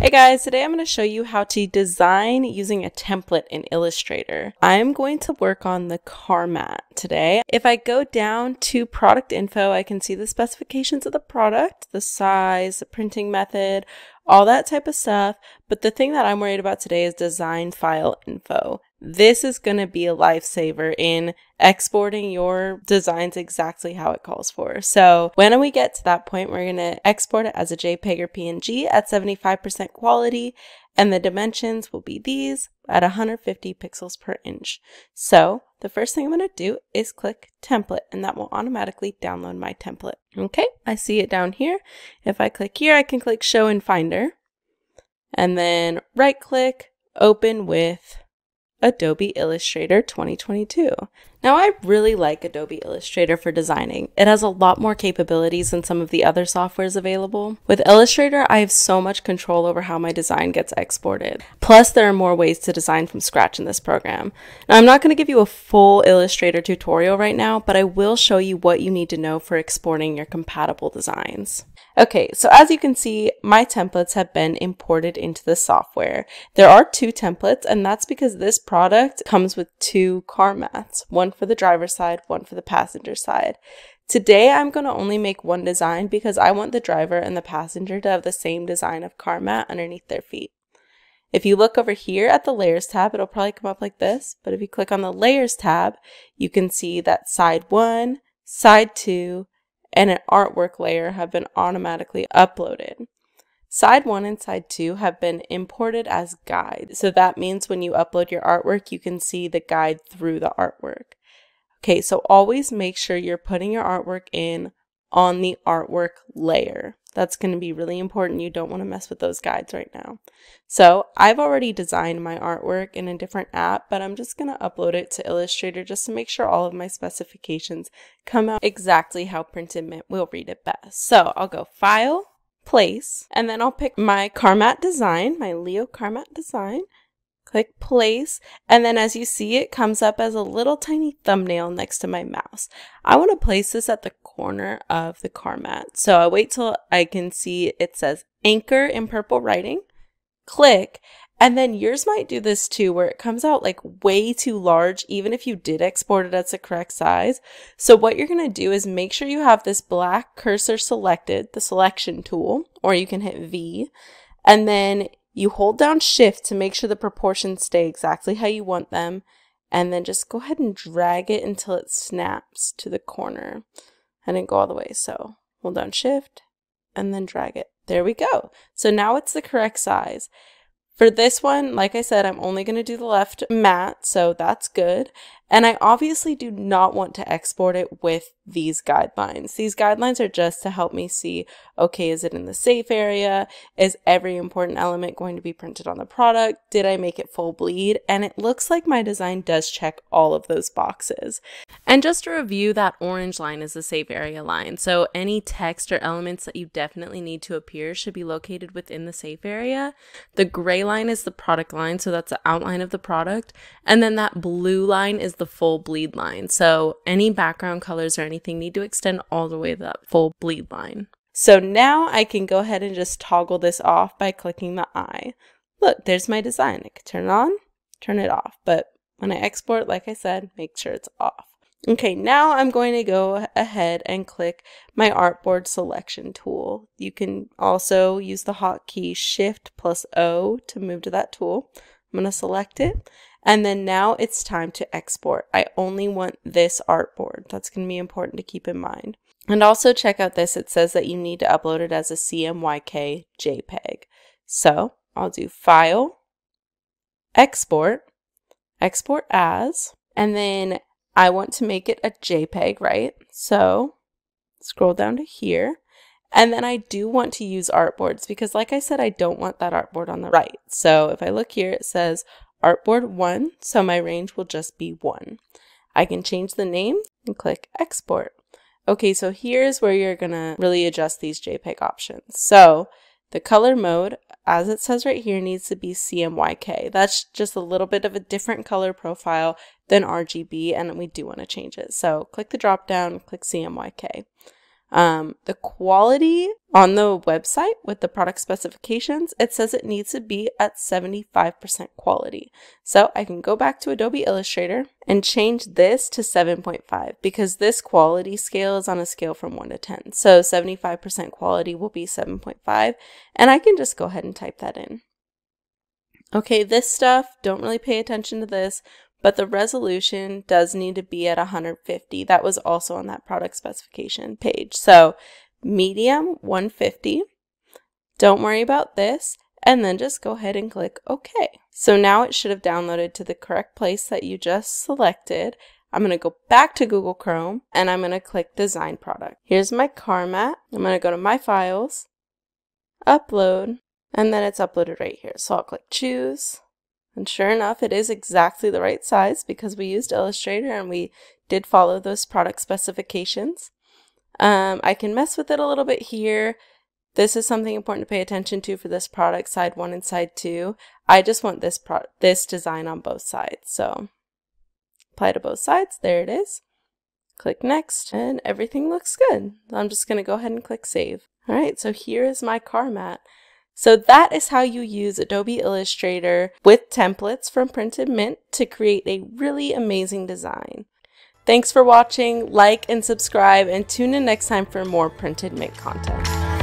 Hey guys, today I'm going to show you how to design using a template in Illustrator. I'm going to work on the car mat today. If I go down to product info, I can see the specifications of the product, the size, the printing method, all that type of stuff. But the thing that I'm worried about today is design file info. This is going to be a lifesaver in exporting your designs exactly how it calls for. So when we get to that point, we're going to export it as a JPEG or PNG at 75% quality, and the dimensions will be these at 150 pixels per inch. So the first thing I'm going to do is click template, and that will automatically download my template. Okay, I see it down here. If I click here, I can click show in Finder, and then right click, open with Adobe Illustrator 2022. Now, I really like Adobe Illustrator for designing. It has a lot more capabilities than some of the other softwares available. With Illustrator, I have so much control over how my design gets exported. Plus, there are more ways to design from scratch in this program. Now, I'm not going to give you a full Illustrator tutorial right now, but I will show you what you need to know for exporting your compatible designs. Okay, so as you can see, my templates have been imported into the software. There are two templates, and that's because this product comes with two car mats, one for the driver's side, one for the passenger side. Today, I'm going to only make one design because I want the driver and the passenger to have the same design of car mat underneath their feet. If you look over here at the layers tab, it'll probably come up like this, but if you click on the layers tab, you can see that side one, side two, and an artwork layer have been automatically uploaded. Side 1 and Side 2 have been imported as guides. So that means when you upload your artwork, you can see the guide through the artwork. Okay, so always make sure you're putting your artwork in on the artwork layer. That's going to be really important. You don't want to mess with those guides right now. So I've already designed my artwork in a different app, but I'm just going to upload it to Illustrator just to make sure all of my specifications come out exactly how Printed will read it best. So I'll go File, Place, and then I'll pick my Carmat design, my Leo Carmat design, click place, and then as you see, it comes up as a little tiny thumbnail next to my mouse. I want to place this at the corner of the car mat. So I wait till I can see it says anchor in purple writing, click, and then yours might do this too, where it comes out like way too large, even if you did export it as the correct size. So what you're going to do is make sure you have this black cursor selected, the selection tool, or you can hit V, and then you hold down shift to make sure the proportions stay exactly how you want them. And then just go ahead and drag it until it snaps to the corner. And then go all the way. So hold down shift and then drag it. There we go. So now it's the correct size. For this one, like I said, I'm only going to do the left mat, so that's good. And I obviously do not want to export it with these guidelines. These guidelines are just to help me see, okay, is it in the safe area? Is every important element going to be printed on the product? Did I make it full bleed? And it looks like my design does check all of those boxes. And just to review, that orange line is the safe area line. So any text or elements that you definitely need to appear should be located within the safe area. The gray line is the product line, so that's the outline of the product. And then that blue line is the full bleed line. So any background colors or anything need to extend all the way to that full bleed line. So now I can go ahead and just toggle this off by clicking the eye. Look, there's my design. I can turn it on, turn it off. But when I export, like I said, make sure it's off. Okay, now I'm going to go ahead and click my artboard selection tool. You can also use the hotkey Shift plus O to move to that tool. I'm going to select it and then now it's time to export. I only want this artboard. That's going to be important to keep in mind. And also check out this. It says that you need to upload it as a CMYK JPEG. So I'll do File, Export, Export As, and then I want to make it a JPEG, right? So scroll down to here. And then I do want to use artboards because like I said, I don't want that artboard on the right. So if I look here, it says artboard 1, so my range will just be 1. I can change the name and click export. Okay, so here's where you're going to really adjust these JPEG options. So the color mode, as it says right here, needs to be CMYK. That's just a little bit of a different color profile than RGB, and we do want to change it. So click the drop down, click CMYK. Um, the quality on the website with the product specifications, it says it needs to be at 75% quality. So I can go back to Adobe Illustrator and change this to 7.5 because this quality scale is on a scale from 1 to 10. So 75% quality will be 7.5 and I can just go ahead and type that in. Okay, this stuff, don't really pay attention to this but the resolution does need to be at 150. That was also on that product specification page. So medium 150. Don't worry about this and then just go ahead and click OK. So now it should have downloaded to the correct place that you just selected. I'm going to go back to Google Chrome and I'm going to click Design Product. Here's my car mat. I'm going to go to My Files, Upload, and then it's uploaded right here. So I'll click Choose, and sure enough, it is exactly the right size because we used Illustrator and we did follow those product specifications. Um, I can mess with it a little bit here. This is something important to pay attention to for this product, side one and side two. I just want this pro this design on both sides. So apply to both sides. There it is. Click next and everything looks good. I'm just going to go ahead and click save. All right, so here is my car mat. So that is how you use Adobe Illustrator with templates from Printed Mint to create a really amazing design. Thanks for watching, like and subscribe, and tune in next time for more Printed Mint content.